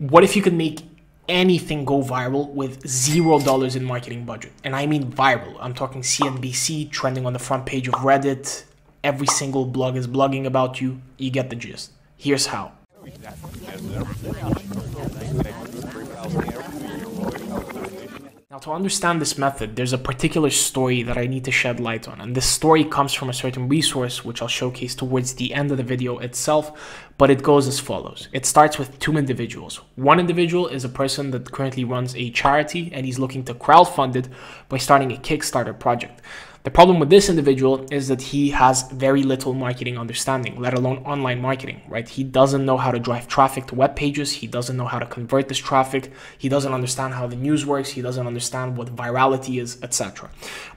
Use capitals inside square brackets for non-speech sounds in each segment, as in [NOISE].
What if you could make anything go viral with zero dollars in marketing budget? And I mean viral. I'm talking CNBC, trending on the front page of Reddit. Every single blog is blogging about you. You get the gist. Here's how. Now, to understand this method, there's a particular story that I need to shed light on, and this story comes from a certain resource, which I'll showcase towards the end of the video itself, but it goes as follows. It starts with two individuals. One individual is a person that currently runs a charity, and he's looking to crowdfund it by starting a Kickstarter project. The problem with this individual is that he has very little marketing understanding, let alone online marketing, right? He doesn't know how to drive traffic to web pages. He doesn't know how to convert this traffic. He doesn't understand how the news works. He doesn't understand what virality is, etc.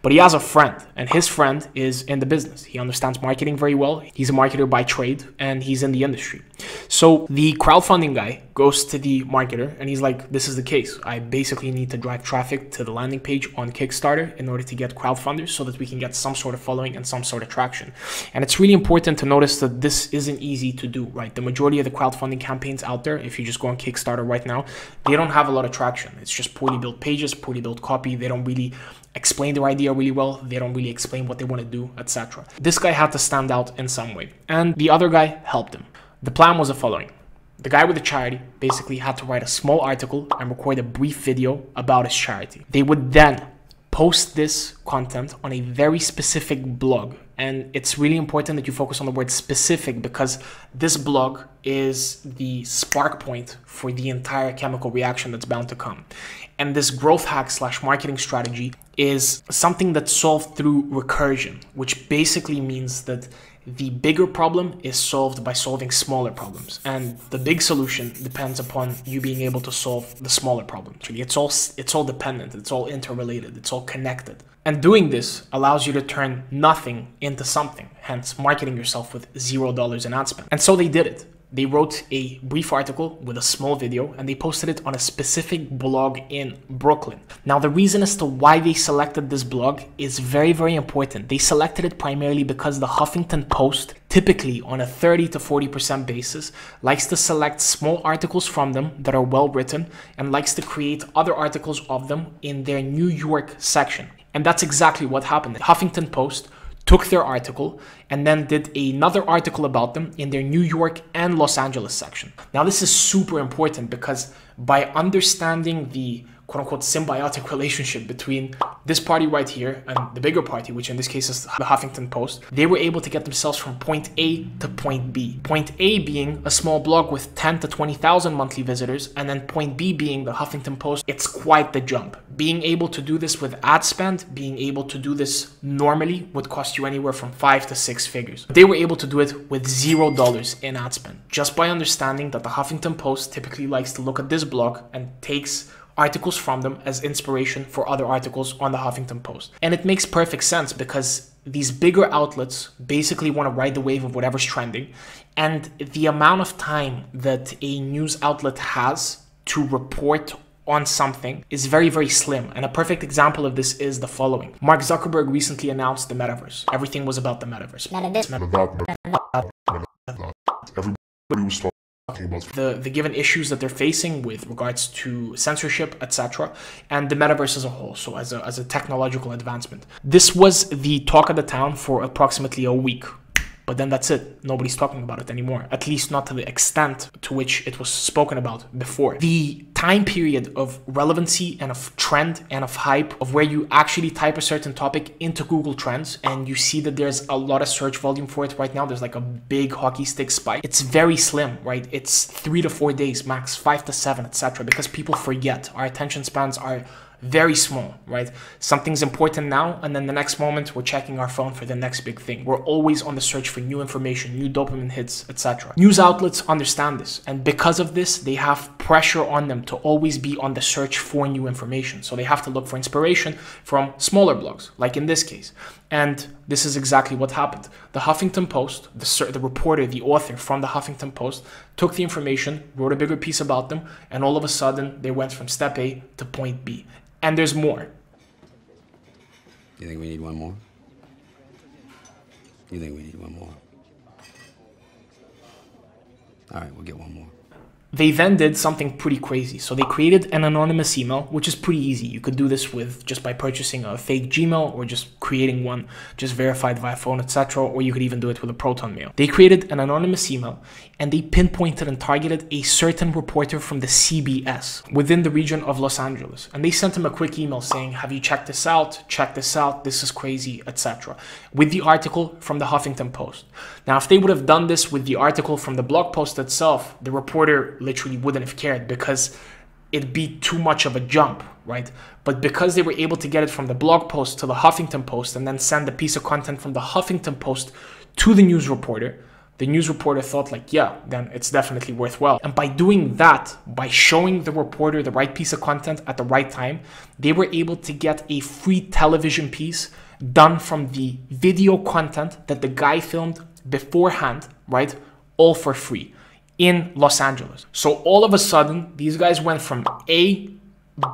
But he has a friend, and his friend is in the business. He understands marketing very well. He's a marketer by trade, and he's in the industry. So the crowdfunding guy goes to the marketer and he's like, This is the case. I basically need to drive traffic to the landing page on Kickstarter in order to get crowdfunders so that we can get some sort of following and some sort of traction. And it's really important to notice that this isn't easy to do, right? The majority of the crowdfunding campaigns out there, if you just go on Kickstarter right now, they don't have a lot of traction. It's just poorly built pages, poorly built copy. They don't really explain their idea really well. They don't really explain what they want to do, etc. This guy had to stand out in some way, and the other guy helped him. The plan was the following. The guy with the charity basically had to write a small article and record a brief video about his charity. They would then post this content on a very specific blog. And it's really important that you focus on the word specific because this blog is the spark point for the entire chemical reaction that's bound to come. And this growth hack slash marketing strategy is something that's solved through recursion, which basically means that the bigger problem is solved by solving smaller problems. And the big solution depends upon you being able to solve the smaller problems. It's all it's all dependent it's all interrelated it's all connected. And doing this allows you to turn nothing into something hence marketing yourself with zero dollars in ad spend. And so they did it they wrote a brief article with a small video and they posted it on a specific blog in Brooklyn. Now, the reason as to why they selected this blog is very, very important. They selected it primarily because the Huffington Post, typically on a 30 to 40% basis, likes to select small articles from them that are well written and likes to create other articles of them in their New York section. And that's exactly what happened. The Huffington Post took their article and then did another article about them in their New York and Los Angeles section. Now, this is super important because by understanding the quote unquote symbiotic relationship between this party right here and the bigger party, which in this case is the Huffington Post, they were able to get themselves from point A to point B. Point A being a small blog with 10 to 20,000 monthly visitors, and then point B being the Huffington Post. It's quite the jump. Being able to do this with ad spend, being able to do this normally would cost you anywhere from five to six figures. But They were able to do it with zero dollars in ad spend, just by understanding that the Huffington Post typically likes to look at this blog and takes articles from them as inspiration for other articles on the Huffington Post. And it makes perfect sense because these bigger outlets basically want to ride the wave of whatever's trending. And the amount of time that a news outlet has to report on something is very, very slim. And a perfect example of this is the following Mark Zuckerberg recently announced the metaverse. Everything was about the metaverse. Everybody was the the given issues that they're facing with regards to censorship, etc., and the metaverse as a whole. So as a as a technological advancement, this was the talk of the town for approximately a week. But then that's it. Nobody's talking about it anymore. At least not to the extent to which it was spoken about before. The time period of relevancy and of trend and of hype of where you actually type a certain topic into Google Trends and you see that there's a lot of search volume for it right now. There's like a big hockey stick spike. It's very slim, right? It's three to four days max, five to seven, etc. Because people forget. Our attention spans are very small, right? Something's important now, and then the next moment we're checking our phone for the next big thing. We're always on the search for new information, new dopamine hits, etc. News outlets understand this, and because of this, they have pressure on them to always be on the search for new information. So they have to look for inspiration from smaller blogs, like in this case. And this is exactly what happened. The Huffington Post, the, the reporter, the author from the Huffington Post, took the information, wrote a bigger piece about them, and all of a sudden they went from step A to point B. And there's more. You think we need one more? You think we need one more? All right, we'll get one more. They then did something pretty crazy. So they created an anonymous email, which is pretty easy. You could do this with just by purchasing a fake Gmail or just creating one just verified via phone, etc. Or you could even do it with a Proton mail. They created an anonymous email and they pinpointed and targeted a certain reporter from the CBS within the region of Los Angeles. And they sent him a quick email saying, Have you checked this out? Check this out. This is crazy, etc. With the article from the Huffington Post. Now, if they would have done this with the article from the blog post itself, the reporter literally wouldn't have cared because it'd be too much of a jump, right? But because they were able to get it from the blog post to the Huffington Post and then send a piece of content from the Huffington Post to the news reporter, the news reporter thought like, yeah, then it's definitely worthwhile. And by doing that, by showing the reporter the right piece of content at the right time, they were able to get a free television piece done from the video content that the guy filmed beforehand, right? All for free in Los Angeles. So all of a sudden, these guys went from A,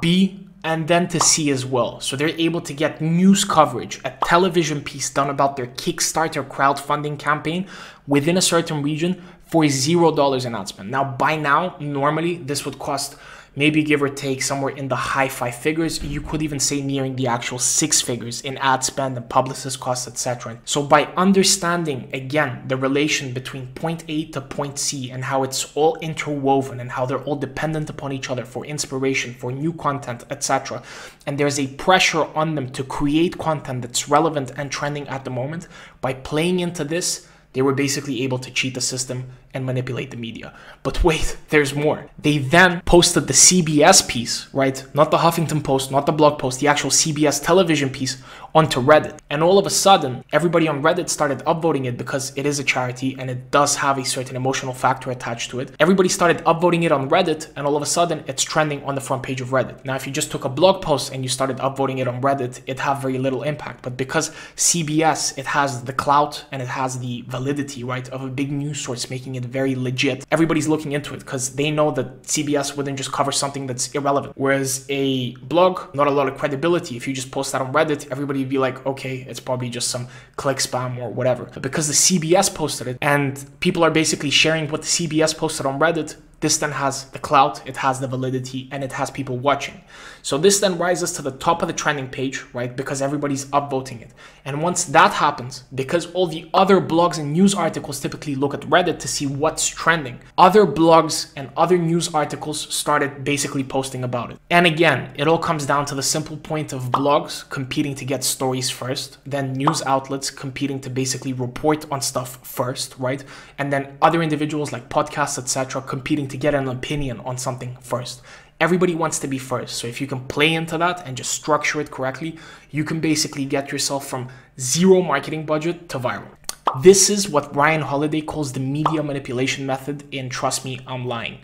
B, and then to C as well. So they're able to get news coverage, a television piece done about their Kickstarter crowdfunding campaign within a certain region for zero dollars in ad. Now, by now, normally this would cost maybe give or take somewhere in the high five figures. You could even say nearing the actual six figures in ad spend and publicist costs, etc. So by understanding again the relation between point A to point C and how it's all interwoven and how they're all dependent upon each other for inspiration, for new content, etc. And there's a pressure on them to create content that's relevant and trending at the moment. By playing into this, they were basically able to cheat the system and manipulate the media. But wait, there's more. They then posted the CBS piece, right? Not the Huffington Post, not the blog post, the actual CBS television piece onto Reddit. And all of a sudden, everybody on Reddit started upvoting it because it is a charity and it does have a certain emotional factor attached to it. Everybody started upvoting it on Reddit and all of a sudden it's trending on the front page of Reddit. Now, if you just took a blog post and you started upvoting it on Reddit, it'd have very little impact. But because CBS, it has the clout and it has the validity, right, of a big news source making it very legit, everybody's looking into it because they know that CBS wouldn't just cover something that's irrelevant. Whereas a blog, not a lot of credibility. If you just post that on Reddit, everybody would be like, okay, it's probably just some click spam or whatever. But because the CBS posted it and people are basically sharing what the CBS posted on Reddit, this then has the clout, it has the validity, and it has people watching. So this then rises to the top of the trending page, right? Because everybody's upvoting it. And once that happens, because all the other blogs and news articles typically look at Reddit to see what's trending, other blogs and other news articles started basically posting about it. And again, it all comes down to the simple point of blogs competing to get stories first, then news outlets competing to basically report on stuff first, right? And then other individuals like podcasts, etc., competing to get an opinion on something first. Everybody wants to be first. So if you can play into that and just structure it correctly, you can basically get yourself from zero marketing budget to viral. This is what Ryan Holiday calls the media manipulation method in Trust Me, I'm Lying.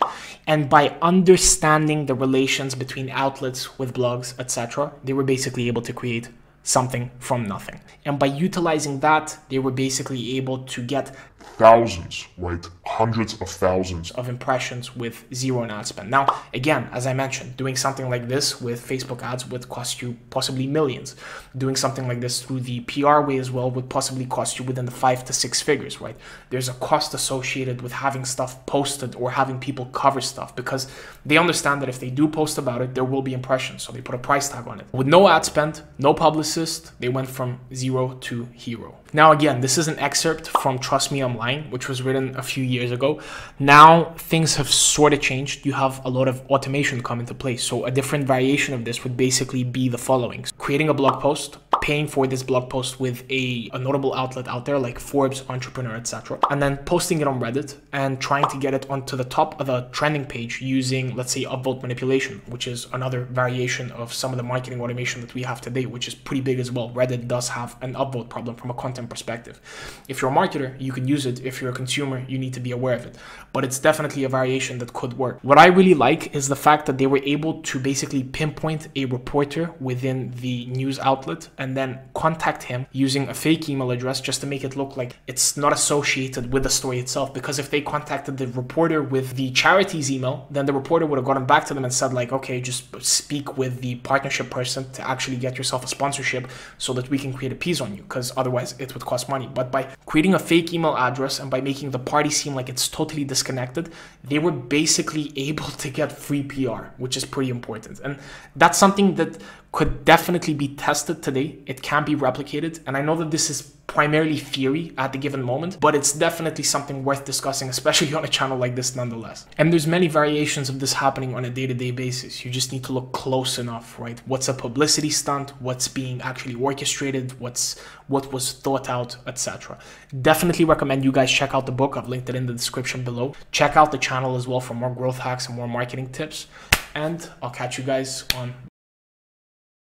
And by understanding the relations between outlets with blogs, etc., they were basically able to create something from nothing. And by utilizing that, they were basically able to get thousands, right? Hundreds of thousands of impressions with zero ad spend. Now, again, as I mentioned, doing something like this with Facebook ads would cost you possibly millions. Doing something like this through the PR way as well would possibly cost you within the five to six figures, right? There's a cost associated with having stuff posted or having people cover stuff because they understand that if they do post about it, there will be impressions. So they put a price tag on it. With no ad spend, no publicist, they went from zero to hero. Now, again, this is an excerpt from Trust Me I'm Lying, which was written a few years ago. Now, things have sort of changed. You have a lot of automation come into place. So, a different variation of this would basically be the following creating a blog post, paying for this blog post with a, a notable outlet out there like Forbes, Entrepreneur, etc. And then posting it on Reddit and trying to get it onto the top of the trending page using, let's say, upvote manipulation, which is another variation of some of the marketing automation that we have today, which is pretty big as well. Reddit does have an upvote problem from a content perspective. If you're a marketer, you can use it. If you're a consumer, you need to be aware of it. But it's definitely a variation that could work. What I really like is the fact that they were able to basically pinpoint a reporter within the news outlet and then contact him using a fake email address just to make it look like it's not associated with the story itself. Because if they contacted the reporter with the charity's email, then the reporter would have gotten back to them and said, like, okay, just speak with the partnership person to actually get yourself a sponsorship so that we can create a piece on you. Because otherwise it would cost money. But by creating a fake email address and by making the party seem like it's totally disconnected, they were basically [LAUGHS] able to get free PR, which is pretty important. And that's something that could definitely be tested today. It can be replicated. And I know that this is primarily theory at the given moment, but it's definitely something worth discussing, especially on a channel like this nonetheless. And there's many variations of this happening on a day-to-day basis. You just need to look close enough, right? What's a publicity stunt? What's being actually orchestrated? What's what was thought out, etc. Definitely recommend you guys check out the book. I've linked it in the description below. Check out the channel as well for more growth hacks and more marketing tips. And I'll catch you guys on